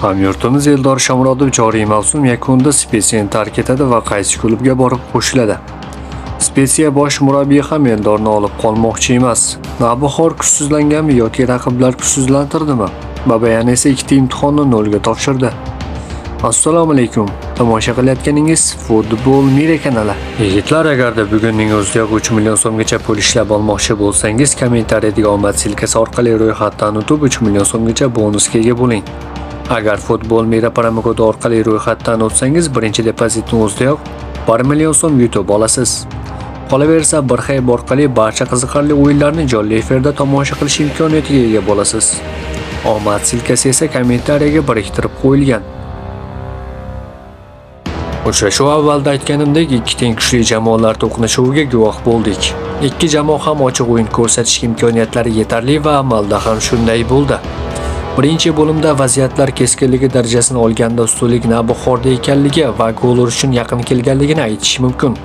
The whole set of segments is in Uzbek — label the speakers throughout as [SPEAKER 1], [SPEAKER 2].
[SPEAKER 1] Hamyurtimiz Eldor Shomurodov joriy mavsum yakunida Spetsiyani tark etadi va qaysi klubga borib qo'shiladi. Spetsiya bosh murabbiyi ham Eldorni olib qolmoqchi emas. Navbahor kuchsizlanganmi yoki raqiblar kuchsizlantirdimi? Babayan esa ikkita imtihonni nolga topshirdi. Assalomu alaykum. Tomosha qilayotganingiz Futbol Mira kanali. Yigitlar, agarda bugunning o'zidayoq 3 million so'mgacha pul ishlab olmoqchi bo'lsangiz, kommentariyadagi omad silkasi orqali ro'yxatdan o'tib 3 million so'mgacha bonusga ega bo'ling. Agar Futbol Mira promokodi orqali ro'yxatdan o'tsangiz, birinchi depozitni o'zidayoq 1 million so'm yutib olasiz. Qolaversa, bir hayb orqali barcha qiziqarli o'yinlarni jonli efirda tomosha qilish imkoniyatiga ega bo'lasiz. Omad silkasi esa kommentariyaga biriktirib qo'yilgan. Uchrashuv avvalda aytganimdek, ikki teng kuchli jamoalar to'qnashuviga guvoh bo'ldik. Ikki jamoa ham ochiq o'yin ko'rsatish imkoniyatlari yetarli va amalda ham shunday bo'ldi. Birinchi bo'limda vaziyatlar keskinligi darajasini olganda ustunlik Nabuxorda ekanligi va gol urishun yaqin kelganligini aytish mumkin.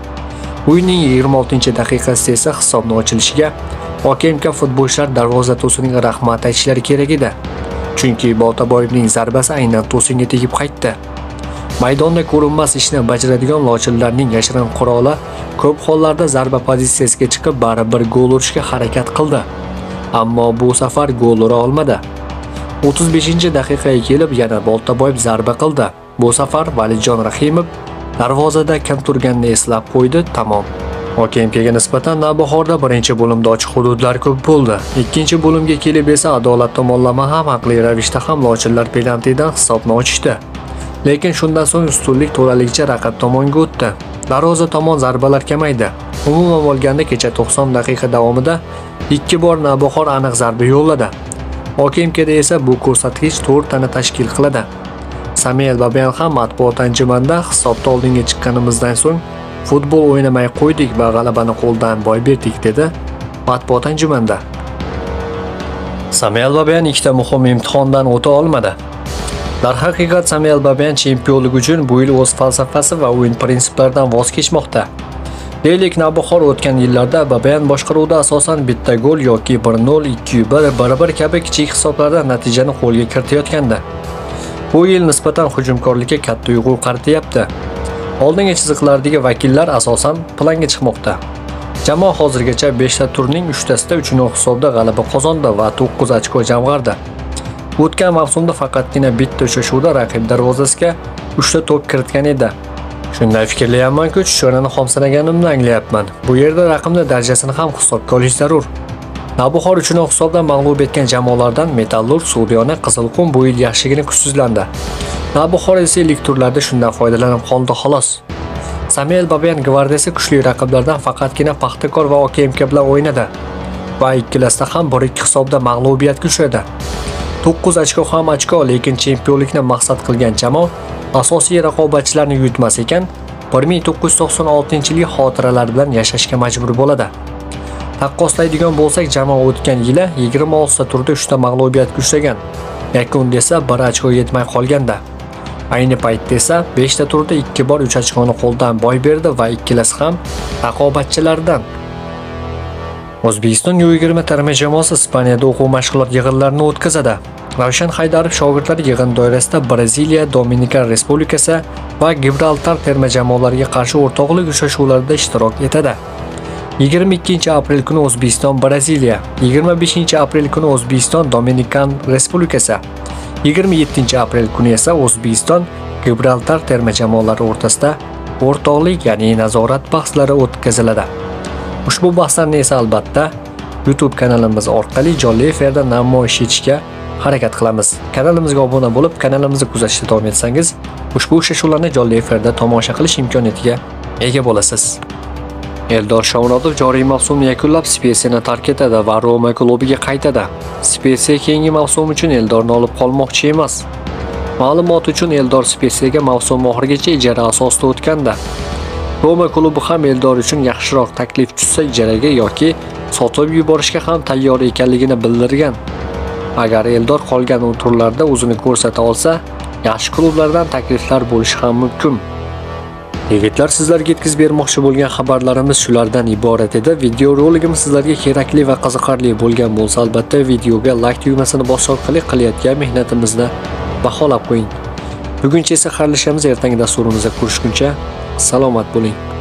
[SPEAKER 1] O'yinning 26-daqiqasida esa hisobni ochilishiga Okemka futbolchilar darvoza to'siniga rahmat aytishlari kerak edi. Chunki Botaboyevning zarbasi aynan to'singa tegib qaytdi. Maydonda ko'rinmas ishni bajaradigan lochinlarning yashirin quroli ko'p hollarda zarba pozitsiyasiga chiqib baribir gol urishga harakat qildi. Ammo bu safar gol ura olmadi. 35-daqiqaga kelib yana Boltaboyev zarba qildi. Bu safar Valijon Rahimov darvozada kim turganini eslab qo'ydi, tamom. OKMKga nisbatan Navbahorda birinchi bo'limda ochiq hududlar ko'p bo'ldi. Ikkinchi bo'limga kelib esa adolat tomonlama ham haqli ravishda ham lochinlar penaltidan hisobni ochishdi. Lekin shundan so'ng ustunlik to'lalikcha raqib tomonga o'tdi. Darvoza tomon zarbalar kamaydi. Umuman olganda kecha 90 daqiqa davomida ikki bor Navbahor aniq zarba yo'lladi. OKMKda esa bu ko'rsatkich 4 tani tashkil qiladi. Samuel Babayan ham matbuot anjumanida hisobda oldinga chiqqanimizdan so'ng futbol o'ynamay qo'ydik va g'alabani qo'ldan boy berdik dedi matbuot anjumanida. Samuel Babayan ikkita muhim imtihondan o'ta olmadi. Darhaqiqat Samuel Babayan chempionlik uchun bu yil o'z falsafasi va o'yin prinsiplaridan voz kechmoqda. Deylik, Navbahor o'tgan yillarda Babayan boshqaruvida asosan bitta gol yoki 1-0, 2-1, 1-1 kabi kichik hisoblarda natijani qo'lga kiritayotgandi. Bu yil nisbatan hujumkorlikka katta uyg'u qaratyapti. Oldingi chiziqlardagi vakillar asosan planga chiqmoqda. Jamoa hozirgacha 5 ta turning 3 tasida 3-0 hisobda g'alaba qozondi va 9 ochko jamg'ardi. O'tgan mavsumda faqatgina bitta uchrashuvda raqib darvozasiga 3 ta to'p kiritgan edi. Shunday fikrlayapmanku tushunani xom anglayapman. Bu yerda raqamni darajasini ham hisobga olish zarur. Nabuxor uchun hisobda mag'lub etgan jamoalardan Metallur, Sudiyona, Qizilqum bu yil yaxshigina kuchsizlandi. Nabuxor esa ilk turlarda shundan foydalanib qoldi xolos. Samuel Babayan gvardiyasi kuchli raqiblardan faqatgina Paxtakor va OKMK bilan o'ynadi va ikkalasida ham 1-2 hisobda mag'lubiyatga uchradi. 9 ochko ham ochko, lekin chempionlikni maqsad qilgan jamoa asosiy raqobatchilarni yutmas ekan, 1996-yil xotiralari bilan yashashga majbur bo'ladi. Taqqoslaydigan bo'lsak, jamoa o'tgan yili 26 ta turda 3 ta mag'lubiyatga uchragan. Yakunda esa 1 ochko yetmay qolganda. Ayni paytda esa 5 ta turda 2 bor 3 ochkoni qo'ldan boy berdi va ikkalasi ham raqobatchilardan. O'zbekiston U20 terma jamoasi Ispaniyada o'quv mashg'ulot yig'inlarini o'tkazadi. Ravshan Haydarov shogirdlar yig'in doirasida Braziliya, Dominikan Respublikasi va Gibraltar terma jamoalariga qarshi o'rtoqlik uchrashuvlarida ishtirok etadi. 22 aprel kuni O'zbekiston Braziliya, 25 aprel kuni O'zbekiston Dominikan Respublikasi, 27 aprel kuni esa O'zbekiston Gibraltar terma jamoalari o'rtasida o'rtoqlik, ya'ni nazorat bahslari o'tkaziladi. Ushbu bahslarni esa albatta YouTube kanalimiz orqali jonli efirda namoyish etishga harakat qilamiz. Kanalimizga obuna bo'lib, kanalimizni kuzatishda davom etsangiz, ushbu uchrashuvlarni jonli efirda tomosha qilish imkoniyatiga ega bo'lasiz. Eldor Shomurodov joriy mavsumni yakunlab Spesiyani tark etadi va Roma klubiga qaytadi. Spesiya keyingi mavsum uchun Eldorni olib qolmoqchi emas. Ma'lumot uchun Eldor Spesiyaga mavsum oxirigacha ijara asosida o'tganda. Roma klubi ham Eldor uchun yaxshiroq taklif tushsa ijaraga yoki sotib yuborishga ham tayyor ekanligini bildirgan. Agar Eldor qolgan turlarda o'zini ko'rsata olsa, yaxshi klublardan takliflar bo'lishi ham mumkin. Yigitlar sizlarga yetkazib bermoqchi bo'lgan xabarlarimiz shulardan iborat edi. Video roligim sizlarga kerakli va qiziqarli bo'lgan bo'lsa, albatta videoga like tugmasini bosib qilib qilayotgan mehnatimizni baholab qo'ying. Buguncha esa xayrlashamiz, ertangi dasturimizda ko'rishguncha salomat bo'ling.